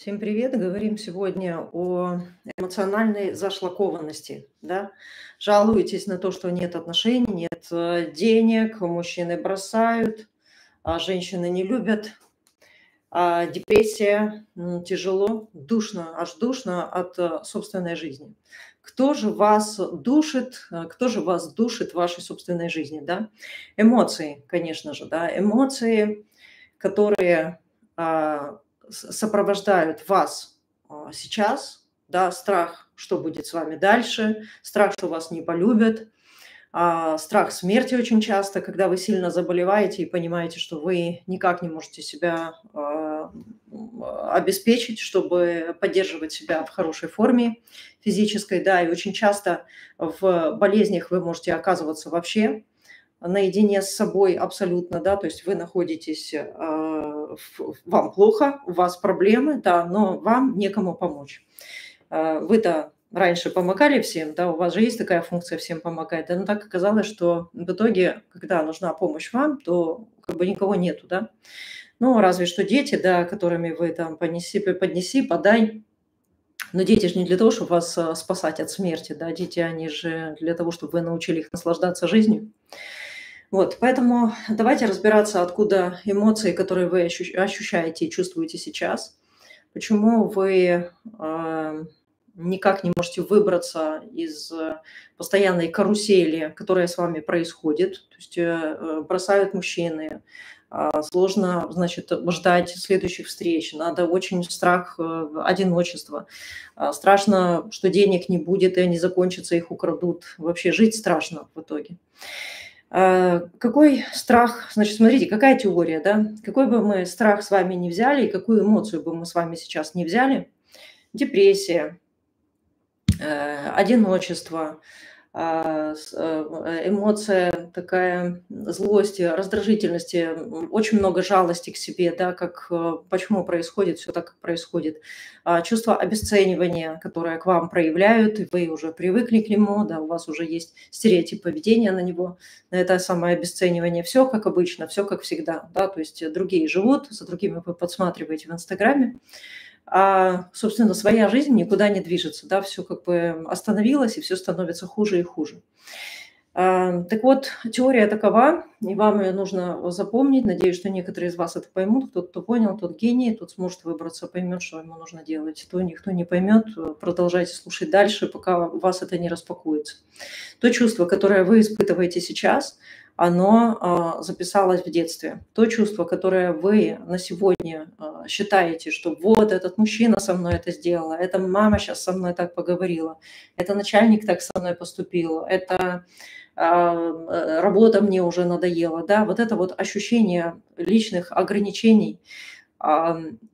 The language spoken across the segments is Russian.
Всем привет! Говорим сегодня о эмоциональной зашлакованности. Да? Жалуетесь на то, что нет отношений, нет э, денег, мужчины бросают, а женщины не любят, а депрессия, тяжело, душно, аж душно от э, собственной жизни. Кто же вас душит, э, кто же вас душит в вашей собственной жизни? Да? Эмоции, конечно же, да? эмоции, которые а, сопровождают вас а, сейчас, да, страх, что будет с вами дальше, страх, что вас не полюбят, а, страх смерти очень часто, когда вы сильно заболеваете и понимаете, что вы никак не можете себя а, обеспечить, чтобы поддерживать себя в хорошей форме физической, да, и очень часто в болезнях вы можете оказываться вообще наедине с собой абсолютно, да, то есть вы находитесь вам плохо, у вас проблемы, да, но вам некому помочь. А, вы-то раньше помогали всем, да, у вас же есть такая функция всем помогать, да, но так оказалось, что в итоге, когда нужна помощь вам, то как бы никого нету, да. Ну, разве что дети, да, которыми вы там понеси, поднеси, подай. Но дети же не для того, чтобы вас а, спасать от смерти, да, дети, они же для того, чтобы вы научили их наслаждаться жизнью. Вот, поэтому давайте разбираться, откуда эмоции, которые вы ощущаете и чувствуете сейчас, почему вы э, никак не можете выбраться из постоянной карусели, которая с вами происходит. То есть э, бросают мужчины, э, сложно, значит, ждать следующих встреч, надо очень страх э, одиночества, э, страшно, что денег не будет, и они закончатся, их украдут. Вообще жить страшно в итоге. Какой страх, значит, смотрите, какая теория, да? Какой бы мы страх с вами не взяли, и какую эмоцию бы мы с вами сейчас не взяли, депрессия, э, одиночество, э, эмоция такая злости, раздражительности, очень много жалости к себе, да, как э, почему происходит все так, как происходит. А, чувство обесценивания, которое к вам проявляют, и вы уже привыкли к нему, да, у вас уже есть стереотип поведения на него, на это самое обесценивание. Все как обычно, все как всегда, да, то есть другие живут, за другими вы подсматриваете в Инстаграме а, собственно, своя жизнь никуда не движется, да, все как бы остановилось, и все становится хуже и хуже. А, так вот, теория такова, и вам ее нужно запомнить. Надеюсь, что некоторые из вас это поймут. Тот, кто понял, тот гений, тот сможет выбраться, поймет, что ему нужно делать. То никто не поймет, продолжайте слушать дальше, пока у вас это не распакуется. То чувство, которое вы испытываете сейчас – оно а, записалось в детстве. То чувство, которое вы на сегодня а, считаете, что вот этот мужчина со мной это сделала, эта мама сейчас со мной так поговорила, это начальник так со мной поступил, это а, работа мне уже надоела, да, вот это вот ощущение личных ограничений,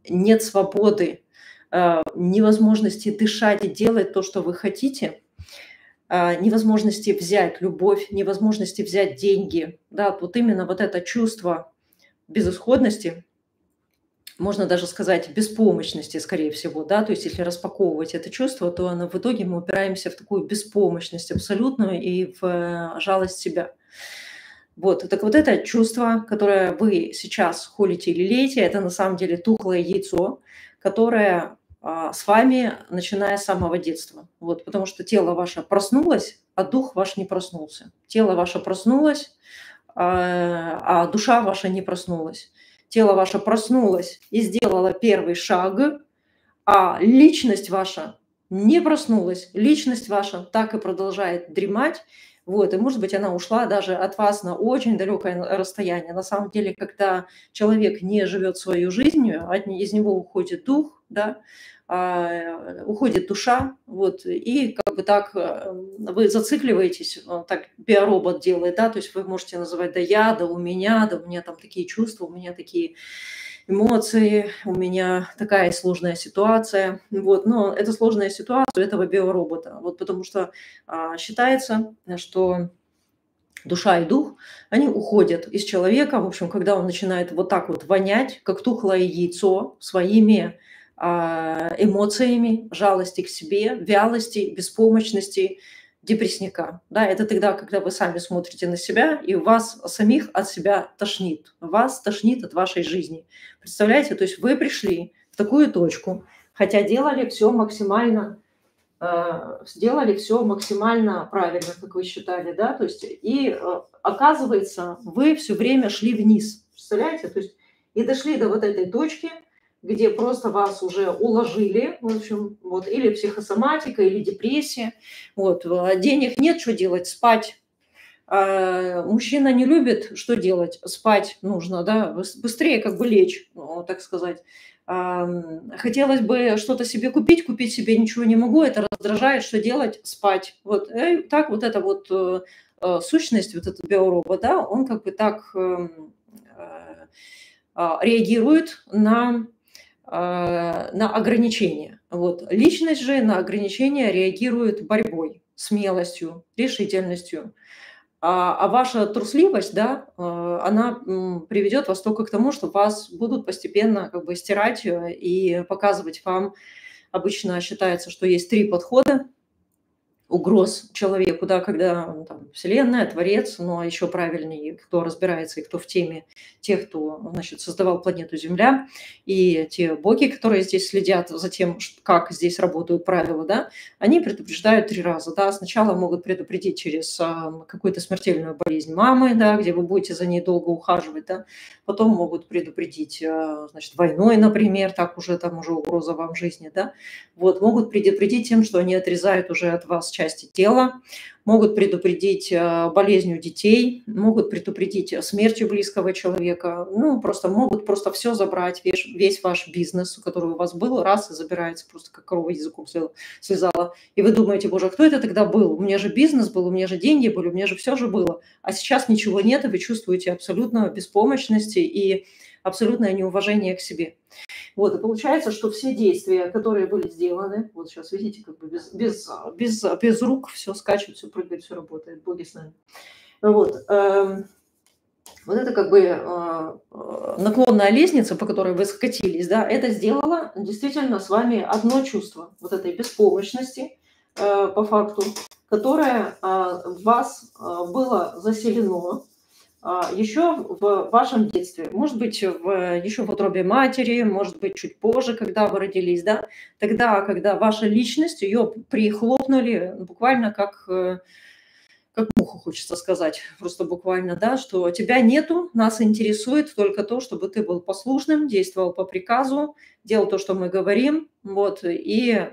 нет свободы, невозможности дышать и делать то, что вы хотите – невозможности взять любовь, невозможности взять деньги, да, вот именно вот это чувство безысходности, можно даже сказать беспомощности, скорее всего, да, то есть если распаковывать это чувство, то оно, в итоге мы упираемся в такую беспомощность абсолютную и в э, жалость себя. Вот, так вот это чувство, которое вы сейчас холите или леете, это на самом деле тухлое яйцо, которое а, с вами, начиная с самого детства. Вот, потому что тело ваше проснулось, а дух ваш не проснулся. Тело ваше проснулось, а, а душа ваша не проснулась. Тело ваше проснулось и сделало первый шаг, а личность ваша не проснулась. Личность ваша так и продолжает дремать. Вот, и, может быть, она ушла даже от вас на очень далекое расстояние. На самом деле, когда человек не живет свою жизнь, из него уходит дух, да, а, уходит душа, вот, и как бы так э, вы зацикливаетесь, э, так биоробот делает, да, то есть вы можете называть, да я, да у меня, да у меня там такие чувства, у меня такие эмоции, у меня такая сложная ситуация, вот, но это сложная ситуация у этого биоробота, вот, потому что а, считается, что душа и дух, они уходят из человека, в общем, когда он начинает вот так вот вонять, как тухлое яйцо, своими эмоциями жалости к себе, вялости, беспомощности, депрессника. Да, это тогда, когда вы сами смотрите на себя, и у вас самих от себя тошнит. Вас тошнит от вашей жизни. Представляете, то есть вы пришли в такую точку, хотя делали все максимально сделали все максимально правильно, как вы считали, да, то есть и оказывается, вы все время шли вниз, представляете, то есть и дошли до вот этой точки, где просто вас уже уложили, в общем, вот, или психосоматика, или депрессия, вот, денег нет, что делать, спать, а мужчина не любит, что делать? Спать нужно, да, быстрее как бы лечь, ну, так сказать. А, хотелось бы что-то себе купить, купить себе ничего не могу, это раздражает, что делать? Спать. Вот э, так вот эта вот э, э, сущность, вот этот биоробот, да, он как бы так эм, а, реагирует на, на ограничения. Вот. Личность же на ограничения реагирует борьбой, смелостью, решительностью. А, а ваша трусливость, да, э, она приведет вас только к тому, что вас будут постепенно как бы стирать э, и показывать вам. Обычно считается, что есть три подхода угроз человеку, да, когда там, Вселенная, Творец, но ну, а еще правильнее, кто разбирается и кто в теме, тех, кто, значит, создавал планету Земля, и те боги, которые здесь следят за тем, как здесь работают правила, да, они предупреждают три раза, да, сначала могут предупредить через а, какую-то смертельную болезнь мамы, да, где вы будете за ней долго ухаживать, да, потом могут предупредить, а, значит, войной, например, так уже там уже угроза вам жизни, да, вот, могут предупредить тем, что они отрезают уже от вас части тела, могут предупредить э, болезнью детей, могут предупредить смертью близкого человека, ну, просто могут просто все забрать, весь, весь ваш бизнес, который у вас был, раз и забирается, просто как корова языком связала. И вы думаете, боже, а кто это тогда был? У меня же бизнес был, у меня же деньги были, у меня же все же было. А сейчас ничего нет, и вы чувствуете абсолютно беспомощность и абсолютное неуважение к себе. Вот, и получается, что все действия, которые были сделаны, вот сейчас видите, как бы без, без, без, без рук все скачет, все прыгает, все работает, боги с нами. Вот, э, вот это как бы э, наклонная лестница, по которой вы скатились, да, это сделало действительно с вами одно чувство, вот этой беспомощности э, по факту, которое э, в вас э, было заселено еще в вашем детстве, может быть, в, еще в утробе матери, может быть, чуть позже, когда вы родились, да, тогда, когда ваша личность, ее прихлопнули буквально как, э, как муху, хочется сказать, просто буквально, да, что тебя нету, нас интересует только то, чтобы ты был послушным, действовал по приказу, делал то, что мы говорим, вот, и,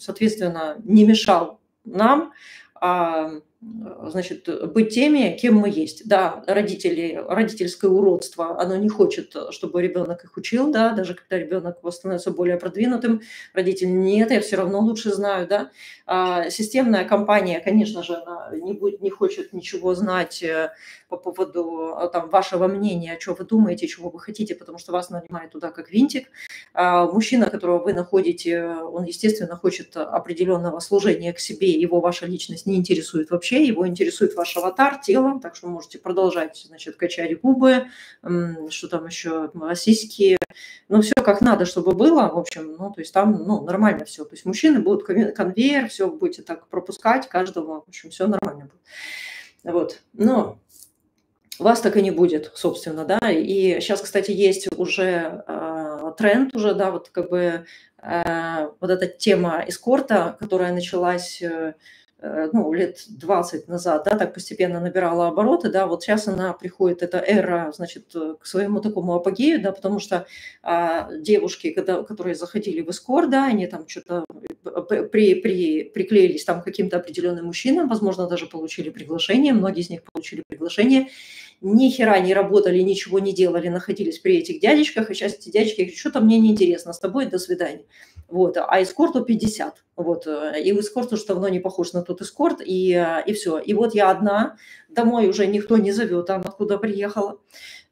соответственно, не мешал нам, а значит, быть теми, кем мы есть. Да, родители, родительское уродство, оно не хочет, чтобы ребенок их учил, да, даже когда ребенок становится более продвинутым, родители нет, я все равно лучше знаю, да. А системная компания, конечно же, она не, будет, не хочет ничего знать э, по поводу там, вашего мнения, что вы думаете, чего вы хотите, потому что вас нанимает туда как винтик. А мужчина, которого вы находите, он, естественно, хочет определенного служения к себе, его ваша личность не интересует вообще, его интересует ваш аватар, тело, так что можете продолжать, значит, качать губы, что там еще, сиськи, ну, все как надо, чтобы было, в общем, ну, то есть там, ну, нормально все, то есть мужчины будут конвейер, все будете так пропускать каждого, в общем, все нормально будет. Вот, но вас так и не будет, собственно, да. И сейчас, кстати, есть уже э, тренд уже, да, вот как бы э, вот эта тема эскорта, которая началась Э, ну, лет 20 назад, да, так постепенно набирала обороты, да, вот сейчас она приходит, эта эра, значит, э, к своему такому апогею, да, потому что а, девушки, когда, которые заходили в эскор, да, они там что-то э, при, при, приклеились там каким-то определенным мужчинам, возможно, даже получили приглашение, многие из них получили приглашение, ни хера не работали, ничего не делали, находились при этих дядечках, и сейчас эти дядечки говорят, что-то мне неинтересно с тобой, до свидания. Вот, а эскорту 50. Вот, э, и эскорт уж давно не похож на тот эскорт, и, э, и все. И вот я одна, домой уже никто не зовет, там откуда приехала.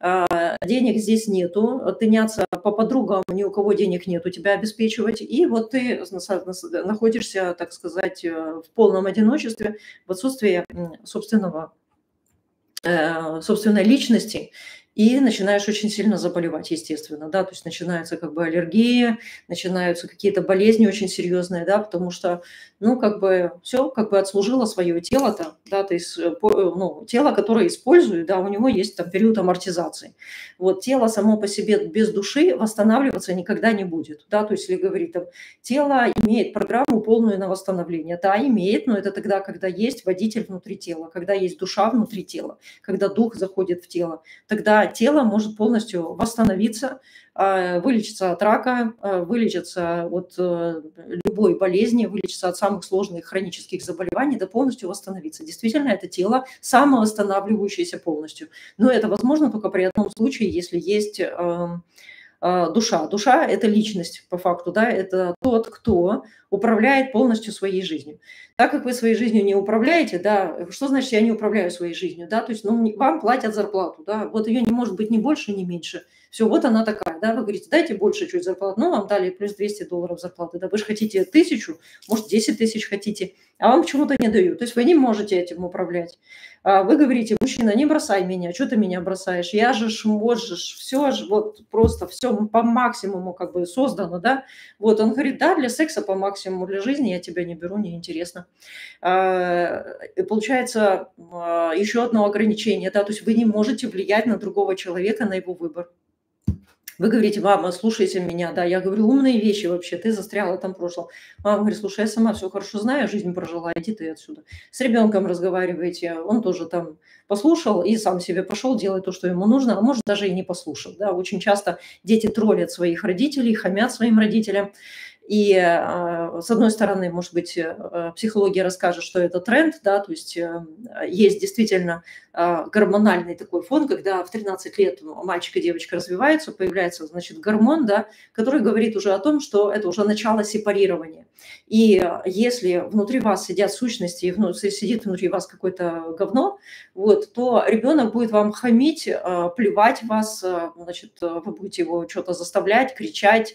А, денег здесь нету, тыняться по подругам, ни у кого денег нету тебя обеспечивать. И вот ты находишься, так сказать, э, в полном одиночестве, в отсутствии собственного собственной личности, и начинаешь очень сильно заболевать, естественно, да, то есть начинается как бы аллергия, начинаются какие-то болезни очень серьезные, да, потому что, ну, как бы все, как бы отслужило свое тело-то, да, то есть, э, ну, тело, которое использует, да, у него есть там период амортизации. Вот тело само по себе без души восстанавливаться никогда не будет, да, то есть, если говорить там, тело имеет программу полную на восстановление, да, имеет, но это тогда, когда есть водитель внутри тела, когда есть душа внутри тела, когда дух заходит в тело, тогда тело может полностью восстановиться, а, вылечиться от рака, а, вылечиться от э, любой болезни, вылечиться от самых сложных хронических заболеваний, да полностью восстановиться. Действительно, это тело самовосстанавливающееся полностью. Но это возможно только при одном случае, если есть эм, душа. Душа – это личность, по факту, да, это тот, кто управляет полностью своей жизнью. Так как вы своей жизнью не управляете, да, что значит я не управляю своей жизнью, да, то есть ну, вам платят зарплату, да, вот ее не может быть ни больше, ни меньше. Все, вот она такая, да, вы говорите, дайте больше чуть зарплату, ну, вам дали плюс 200 долларов зарплаты, да, вы же хотите тысячу, может, 10 тысяч хотите, а вам почему-то не дают, то есть вы не можете этим управлять. А вы говорите, мужчина, не бросай меня, что ты меня бросаешь, я же ж, же, все же, вот просто все по максимуму как бы создано, да, вот он говорит, да, для секса по максимуму, для жизни я тебя не беру, неинтересно. А, и получается а, еще одно ограничение, да, то есть вы не можете влиять на другого человека, на его выбор. Вы говорите, мама, слушайте меня, да, я говорю, умные вещи вообще, ты застряла там в прошлом. Мама говорит, слушай, я сама все хорошо знаю, жизнь прожила, иди ты отсюда. С ребенком разговариваете, он тоже там послушал и сам себе пошел делать то, что ему нужно, а может даже и не послушал, да. Очень часто дети троллят своих родителей, хамят своим родителям, и а, с одной стороны, может быть, э, психология расскажет, что это тренд, да, то есть э, есть действительно гормональный такой фон, когда в 13 лет мальчик и девочка развиваются, появляется, значит, гормон, да, который говорит уже о том, что это уже начало сепарирования. И если внутри вас сидят сущности, и сидит внутри вас какое-то говно, вот, то ребенок будет вам хамить, плевать вас, значит, вы будете его что-то заставлять, кричать,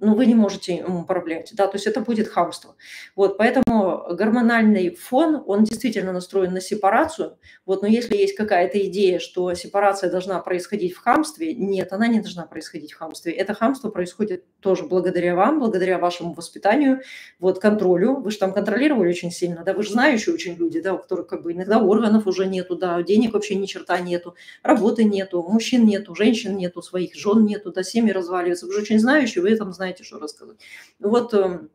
ну, вы не можете им управлять, да, то есть это будет хамство. Вот, поэтому гормональный фон, он действительно настроен на сепарацию, вот, но если есть какая-то идея, что сепарация должна происходить в хамстве, нет, она не должна происходить в хамстве. Это хамство происходит тоже благодаря вам, благодаря вашему воспитанию, вот, контролю. Вы же там контролировали очень сильно, да, вы же знающие очень люди, да, у которых как бы иногда органов уже нету, да, денег вообще ни черта нету, работы нету, мужчин нету, женщин нету, своих жен нету, да, семьи разваливаются. Вы же очень знающие, вы там знаете, знаете, что рассказать. Вот эм,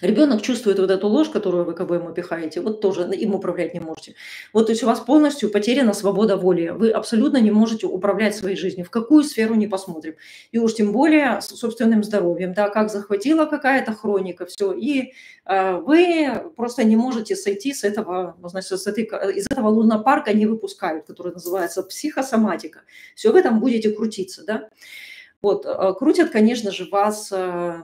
Ребенок чувствует вот эту ложь, которую вы бы ему пихаете, вот тоже им управлять не можете. Вот то есть у вас полностью потеряна свобода воли. Вы абсолютно не можете управлять своей жизнью, в какую сферу не посмотрим. И уж тем более собственным здоровьем, да, как захватила какая-то хроника, все. И э, вы просто не можете сойти с этого, значит, с этой, из этого лунопарка не выпускают, который называется психосоматика. Все, вы там будете крутиться, да. Вот, э, крутят, конечно же, вас э,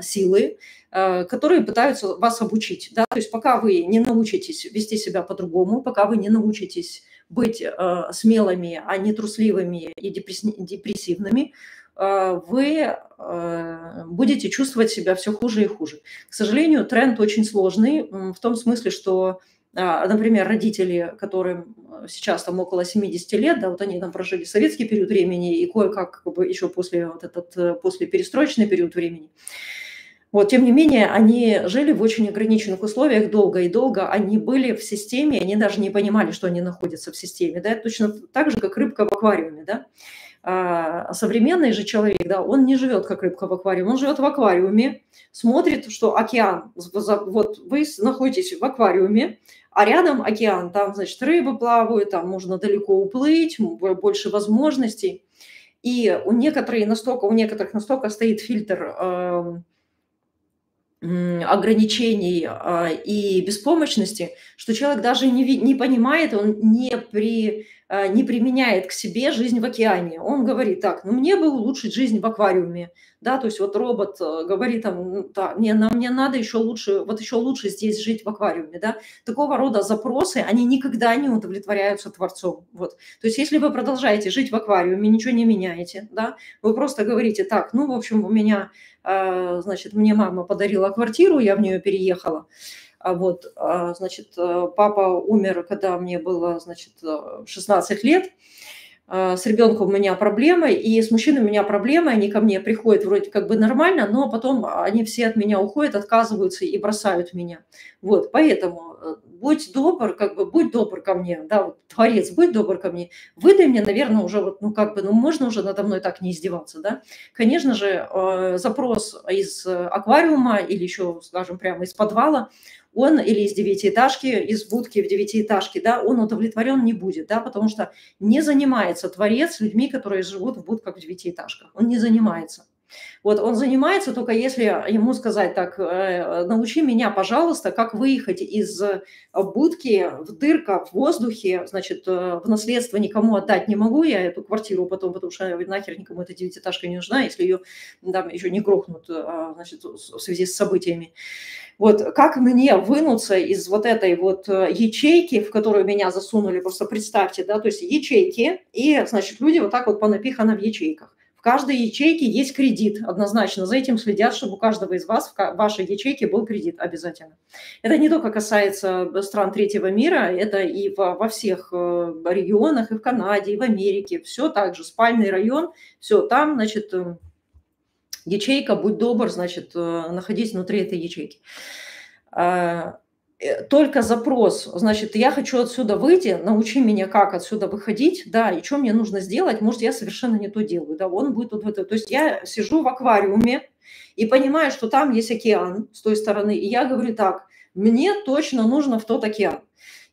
силы, э, которые пытаются вас обучить. Да? То есть пока вы не научитесь вести себя по-другому, пока вы не научитесь быть смелыми, а не трусливыми и депрессивными, вы будете чувствовать себя все хуже и хуже. К сожалению, тренд очень сложный в том смысле, что а, например, родители, которым э, сейчас там около 70 лет, да, вот они там прожили советский период времени и кое-как как бы, еще после, вот этот, э, после перестроечный период времени. Вот, тем не менее, они жили в очень ограниченных условиях долго и долго. Они были в системе, они даже не понимали, что они находятся в системе. Да? Это точно так же, как рыбка в аквариуме. Да? А современный же человек, да, он не живет как рыбка в аквариуме, он живет в аквариуме, смотрит, что океан, вот вы находитесь в аквариуме, а рядом океан, там, значит, рыбы плавают, там можно далеко уплыть, больше возможностей. И у некоторых настолько, у некоторых настолько стоит фильтр э, ограничений э, и беспомощности, что человек даже не, не понимает, он не при не применяет к себе жизнь в океане. Он говорит так, ну мне бы улучшить жизнь в аквариуме, да, то есть вот робот э, говорит там, да, мне, нам, мне надо еще лучше, вот еще лучше здесь жить в аквариуме, да. Такого рода запросы, они никогда не удовлетворяются Творцом, вот. То есть если вы продолжаете жить в аквариуме, ничего не меняете, да, вы просто говорите так, ну, в общем, у меня, э, значит, мне мама подарила квартиру, я в нее переехала, вот, а, значит, э, папа умер, когда мне было, значит, 16 лет. А, с ребенком у меня проблемы, и с мужчиной у меня проблемы, они ко мне приходят вроде как бы нормально, но потом они все от меня уходят, отказываются и бросают меня. Вот, поэтому э, будь добр, как бы, будь добр ко мне, да, вот, Творец, будь добр ко мне, выдай мне, наверное, уже вот, ну, как бы, ну, можно уже надо мной так не издеваться, да. Конечно же, э, запрос из аквариума или еще, скажем, прямо из подвала, он или из девятиэтажки, из будки в девятиэтажке, да, он удовлетворен не будет, да, потому что не занимается творец людьми, которые живут в будках в девятиэтажках. Он не занимается. Вот он занимается только если ему сказать так, э, научи меня, пожалуйста, как выехать из будки в дырка в воздухе, значит, э, в наследство никому отдать не могу я эту квартиру потом, потому что нахер никому эта девятиэтажка не нужна, если ее там еще не грохнут, э, значит, в связи с событиями. Вот как мне вынуться из вот этой вот э, ячейки, в которую меня засунули, просто представьте, да, то есть ячейки, и, значит, люди вот так вот понапиханы в ячейках. В каждой ячейке есть кредит, однозначно. За этим следят, чтобы у каждого из вас в вашей ячейке был кредит обязательно. Это не только касается э, стран третьего мира, это и во всех э, регионах, и в Канаде, и в Америке. Все так же, спальный район, все там, значит, ячейка, будь добр, значит, э, находись внутри этой ячейки. А, э, только запрос, значит, я хочу отсюда выйти, научи меня, как отсюда выходить, да, и что мне нужно сделать, может, я совершенно не то делаю, да, он будет вот в это. То есть я сижу в аквариуме и понимаю, что там есть океан с той стороны, и я говорю так, мне точно нужно в тот океан.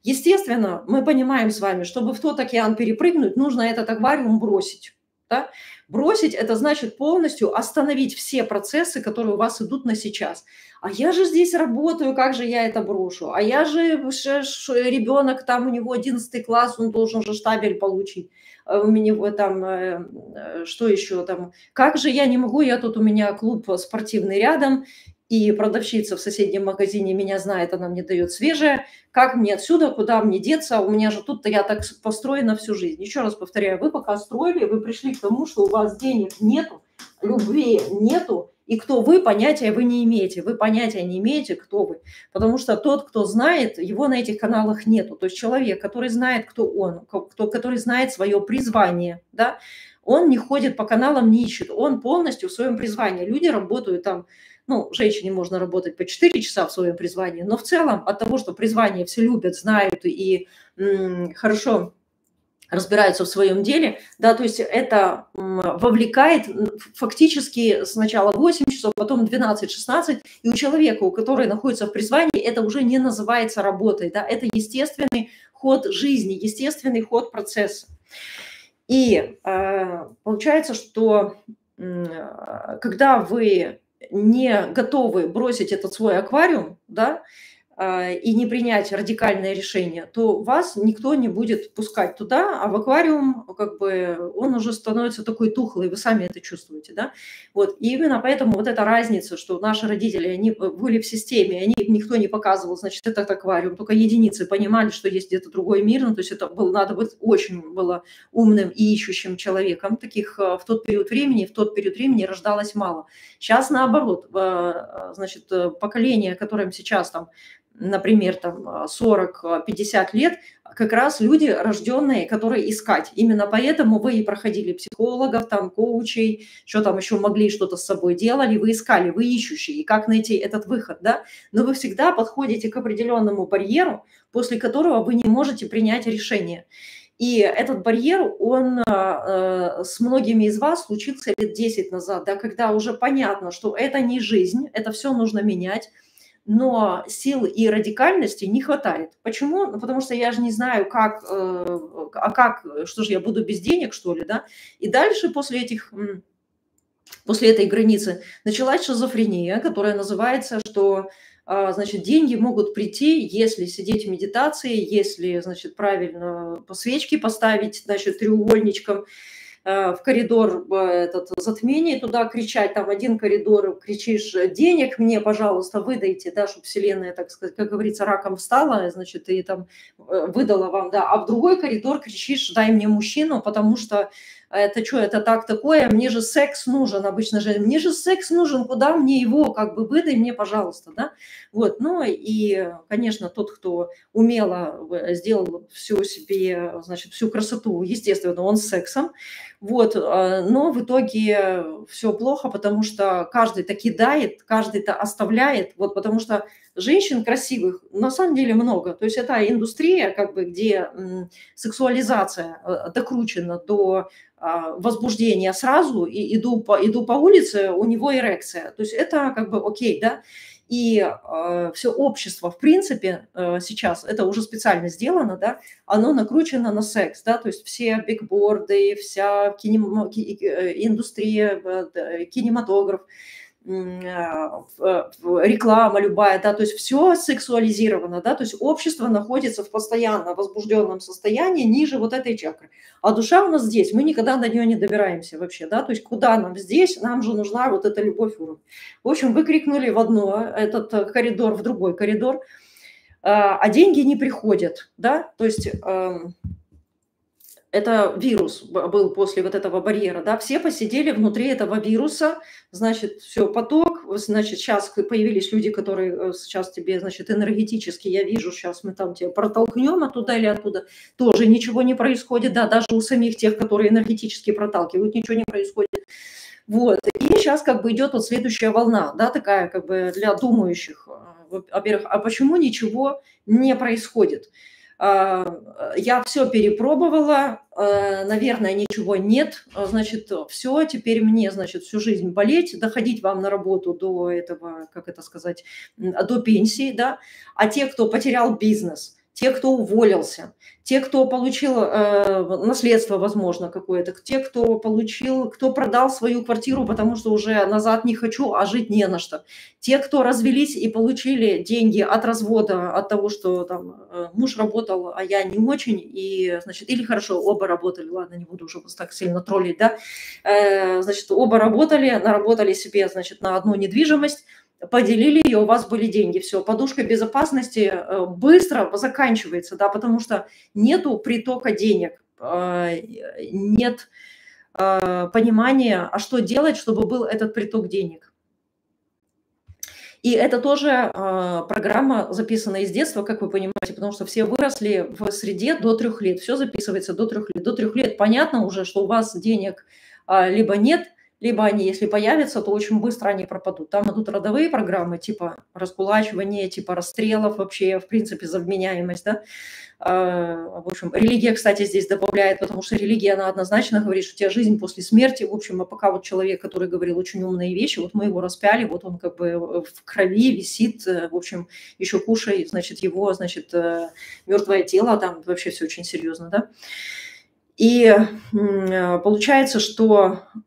Естественно, мы понимаем с вами, чтобы в тот океан перепрыгнуть, нужно этот аквариум бросить. Да? Бросить – это значит полностью остановить все процессы, которые у вас идут на сейчас. А я же здесь работаю, как же я это брошу? А я же ребенок, там у него 11 класс, он должен же штабель получить. А у меня там, э, э, что еще там? Как же я не могу, я тут у меня клуб спортивный рядом, и продавщица в соседнем магазине меня знает, она мне дает свежее. Как мне отсюда, куда мне деться? У меня же тут-то я так построена всю жизнь. Еще раз повторяю, вы пока строили, вы пришли к тому, что у вас денег нету, любви нету, и кто вы, понятия вы не имеете. Вы понятия не имеете, кто вы. Потому что тот, кто знает, его на этих каналах нету. То есть человек, который знает, кто он, кто, который знает свое призвание, да, он не ходит по каналам, не ищет. Он полностью в своем призвании. Люди работают там ну, женщине можно работать по 4 часа в своем призвании, но в целом от того, что призвание все любят, знают и м, хорошо разбираются в своем деле, да, то есть это вовлекает фактически сначала 8 часов, потом 12-16, и у человека, у которого находится в призвании, это уже не называется работой, да, это естественный ход жизни, естественный ход процесса. И э, получается, что э, когда вы не готовы бросить этот свой аквариум, да, и не принять радикальное решение, то вас никто не будет пускать туда, а в аквариум как бы он уже становится такой тухлый, вы сами это чувствуете, да? Вот, и именно поэтому вот эта разница, что наши родители, они были в системе, они никто не показывал, значит, этот аквариум, только единицы понимали, что есть где-то другой мир, ну, то есть это было, надо быть очень было умным и ищущим человеком, таких а, в тот период времени, в тот период времени рождалось мало. Сейчас наоборот, а, значит, поколение, которым сейчас там например, там 40-50 лет, как раз люди, рожденные, которые искать. Именно поэтому вы и проходили психологов, там, коучей, что там еще могли, что-то с собой делали, вы искали, вы ищущие, и как найти этот выход, да? Но вы всегда подходите к определенному барьеру, после которого вы не можете принять решение. И этот барьер, он э, с многими из вас случился лет 10 назад, да, когда уже понятно, что это не жизнь, это все нужно менять, но сил и радикальности не хватает. Почему? Ну, потому что я же не знаю, как, э, а как, что же я буду без денег, что ли, да? И дальше после этих, после этой границы началась шизофрения, которая называется, что а, значит, деньги могут прийти, если сидеть в медитации, если, значит, правильно по свечке поставить, значит, треугольничком, Э, в коридор э, этот затмение, туда кричать, там один коридор кричишь, денег мне, пожалуйста, выдайте, да, чтобы вселенная, так сказать, как говорится, раком встала, значит, и там э, выдала вам, да, а в другой коридор кричишь, дай мне мужчину, потому что это что, это так такое, мне же секс нужен, обычно же, мне же секс нужен, куда мне его, как бы выдай мне, пожалуйста, да, вот, ну и, конечно, тот, кто умело э, сделал всю себе, значит, всю красоту, естественно, он с сексом, вот, а, но в итоге все плохо, потому что каждый то кидает, каждый то оставляет, вот, потому что женщин красивых на самом деле много, то есть это индустрия, как бы, где сексуализация э, докручена до а, возбуждения сразу, и иду по, иду по улице, у него эрекция. То есть это как бы окей, да. И э, все общество, в принципе, э, сейчас, это уже специально сделано, да, оно накручено на секс, да, то есть все бигборды, вся кинем... Э, индустрия, э, кинематограф, а, реклама любая, да, то есть все сексуализировано, да, то есть общество находится в постоянно возбужденном состоянии ниже вот этой чакры. А душа у нас здесь, мы никогда до нее не добираемся вообще, да, то есть куда нам здесь, нам же нужна вот эта любовь уровня. В общем, выкрикнули в одно, этот э, коридор в другой коридор, а, а деньги не приходят, да, то есть эм, это вирус был после вот этого барьера, да, все посидели внутри этого вируса, значит, все, поток, значит, сейчас появились люди, которые э, сейчас тебе, значит, энергетически, я вижу, сейчас мы там тебя протолкнем оттуда или оттуда, тоже ничего не происходит, да, даже у самих тех, которые энергетически проталкивают, ничего не происходит. Вот, и сейчас как бы идет вот следующая волна, да, такая как бы для думающих, э, во-первых, а почему ничего не происходит? А, я все перепробовала, а, наверное, ничего нет, а, значит, все, теперь мне, значит, всю жизнь болеть, доходить вам на работу до этого, как это сказать, до пенсии, да, а те, кто потерял бизнес, те, кто уволился, те, кто получил э, наследство, возможно, какое-то, те, кто получил, кто продал свою квартиру, потому что уже назад не хочу, а жить не на что. Те, кто развелись и получили деньги от развода, от того, что там э, муж работал, а я не очень, и, значит, или хорошо, оба работали, ладно, не буду уже вас так сильно троллить, да, э, значит, оба работали, наработали себе, значит, на одну недвижимость, поделили ее, у вас были деньги, все, подушка безопасности э, быстро заканчивается, да, потому что нету притока денег, э, нет э, понимания, а что делать, чтобы был этот приток денег. И это тоже программа, записанная из детства, как вы понимаете, потому что все выросли в среде до трех лет, все записывается до трех лет. До трех лет понятно уже, что у вас денег либо нет – либо они, если появятся, то очень быстро они пропадут. Там идут родовые программы, типа раскулачивания, типа расстрелов вообще, в принципе, за вменяемость, да. А, в общем, религия, кстати, здесь добавляет, потому что религия, она однозначно говорит, что у тебя жизнь после смерти, в общем, а пока вот человек, который говорил очень умные вещи, вот мы его распяли, вот он как бы в крови висит, в общем, еще кушает, значит, его, значит, э, мертвое тело, там вообще все очень серьезно, да. И получается, что а,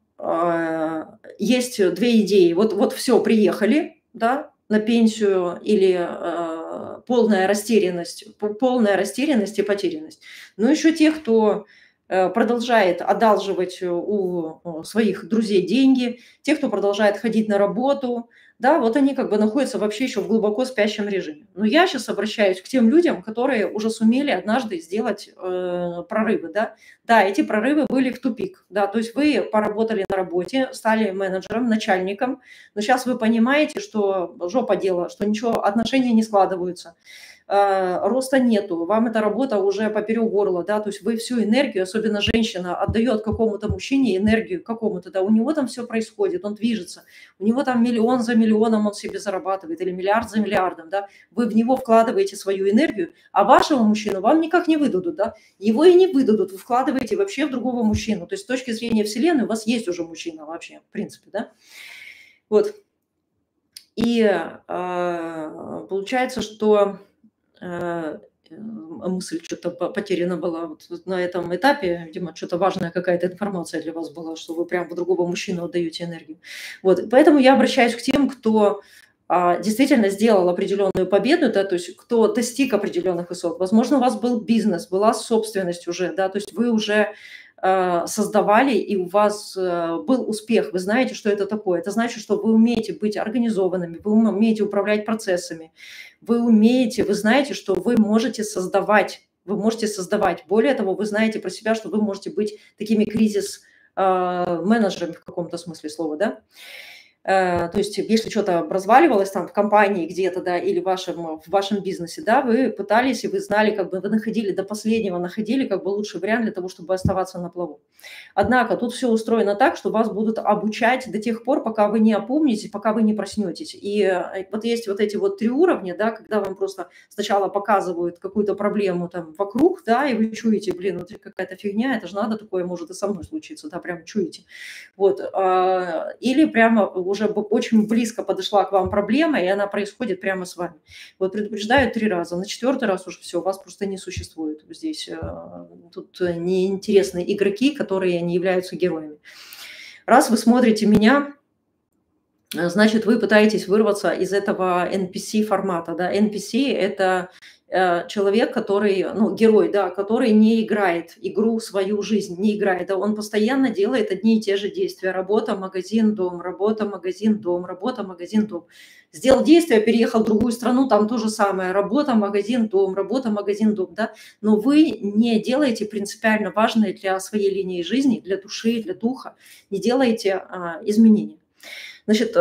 есть две идеи. Вот, вот все, приехали, да, на пенсию или э, полная растерянность, полная растерянность и потерянность. Но еще те, кто э, продолжает одалживать у своих друзей деньги, те, кто продолжает ходить на работу, да, вот они как бы находятся вообще еще в глубоко спящем режиме. Но я сейчас обращаюсь к тем людям, которые уже сумели однажды сделать э, прорывы, да. Да, эти прорывы были в тупик, да, то есть вы поработали на работе, стали менеджером, начальником, но сейчас вы понимаете, что жопа дела, что ничего, отношения не складываются, роста нету, вам эта работа уже поперек горла, да, то есть вы всю энергию, особенно женщина, отдает какому-то мужчине энергию какому-то, да, у него там все происходит, он движется, у него там миллион за миллионом он себе зарабатывает или миллиард за миллиардом, да, вы в него вкладываете свою энергию, а вашего мужчину вам никак не выдадут, да, его и не выдадут, вы вкладываете вообще в другого мужчину, то есть с точки зрения Вселенной у вас есть уже мужчина вообще, в принципе, да, вот. И э, получается, что Э, мысль что-то потеряна была вот на этом этапе, видимо, что-то важная какая-то информация для вас была, что вы прям другого мужчину отдаете энергию. Вот, поэтому я обращаюсь к тем, кто а, действительно сделал определенную победу, да, то есть кто достиг определенных высот. Возможно, у вас был бизнес, была собственность уже, да, то есть вы уже Э, создавали, и у вас э, был успех, вы знаете, что это такое. Это значит, что вы умеете быть организованными, вы умеете управлять процессами, вы умеете, вы знаете, что вы можете создавать, вы можете создавать. Более того, вы знаете про себя, что вы можете быть такими кризис менеджерами в каком-то смысле слова, да, Э, то есть если что-то разваливалось там в компании где-то, да, или в вашем, в вашем бизнесе, да, вы пытались, и вы знали, как бы вы находили до последнего, находили как бы лучший вариант для того, чтобы оставаться на плаву. Однако тут все устроено так, что вас будут обучать до тех пор, пока вы не опомнитесь, пока вы не проснетесь. И э, вот есть вот эти вот три уровня, да, когда вам просто сначала показывают какую-то проблему там вокруг, да, и вы чуете, блин, вот какая-то фигня, это же надо, такое может и со мной случиться, да, прям чуете. Вот. А, или прямо уже очень близко подошла к вам проблема, и она происходит прямо с вами. Вот предупреждаю три раза, на четвертый раз уже все, вас просто не существует здесь. Э, тут неинтересные игроки, которые не являются героями. Раз вы смотрите меня, э, значит, вы пытаетесь вырваться из этого NPC формата. Да? NPC – это человек, который, ну, герой, да, который не играет игру свою жизнь, не играет, да, он постоянно делает одни и те же действия. Работа, магазин, дом, работа, магазин, дом, работа, магазин, дом. Сделал действие, переехал в другую страну, там то же самое. Работа, магазин, дом, работа, магазин, дом, да. Но вы не делаете принципиально важные для своей линии жизни, для души, для духа, не делаете а, изменения. Значит,